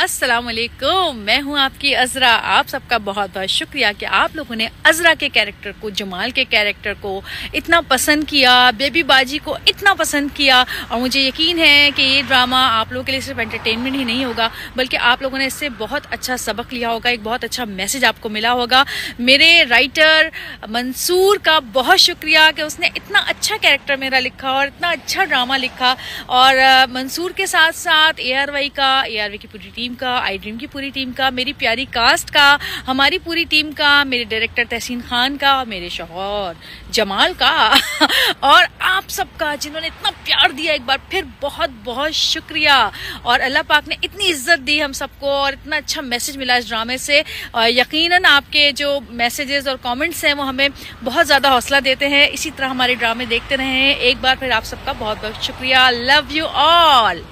अस्सलाम वालेकुम मैं हूँ आपकी अजरा। आप सबका बहुत बहुत शुक्रिया कि आप लोगों ने अजरा के कैरेक्टर को, जमाल के कैरेक्टर को इतना पसंद किया बेबी बाजी को इतना पसंद किया। और मुझे यकीन है कि ये ड्रामा आप लोगों के लिए सिर्फ़ एंटरटेनमेंट ही नहीं होगा, बल्कि आप लोगों ने इससे बहुत अच्छा सबक लिया होगा, एक बहुत अच्छा मैसेज आपको मिला होगा। मेरे राइटर मंसूर का बहुत शुक्रिया कि उसने इतना अच्छा कैरेक्टर मेरा लिखा और इतना अच्छा ड्रामा लिखा। और मंसूर के साथ साथ ए का ए की पूरी टीम टीम का, आई ड्रीम की पूरी टीम का, मेरी प्यारी कास्ट का, हमारी पूरी टीम का, मेरे डायरेक्टर तहसीन खान का, मेरे शोहर जमाल का, और आप सबका जिन्होंने इतना प्यार दिया एक बार, फिर बहुत बहुत शुक्रिया। और अल्लाह पाक ने इतनी इज़्ज़त दी हम सबको और इतना अच्छा मैसेज मिला इस ड्रामे से। यकीनन आपके जो मैसेजेस और कमेंट्स हैं, वो हमें बहुत ज़्यादा हौसला देते हैं। इसी तरह हमारे ड्रामे देखते रहें। एक बार फिर आप सबका बहुत बहुत शुक्रिया। Love you all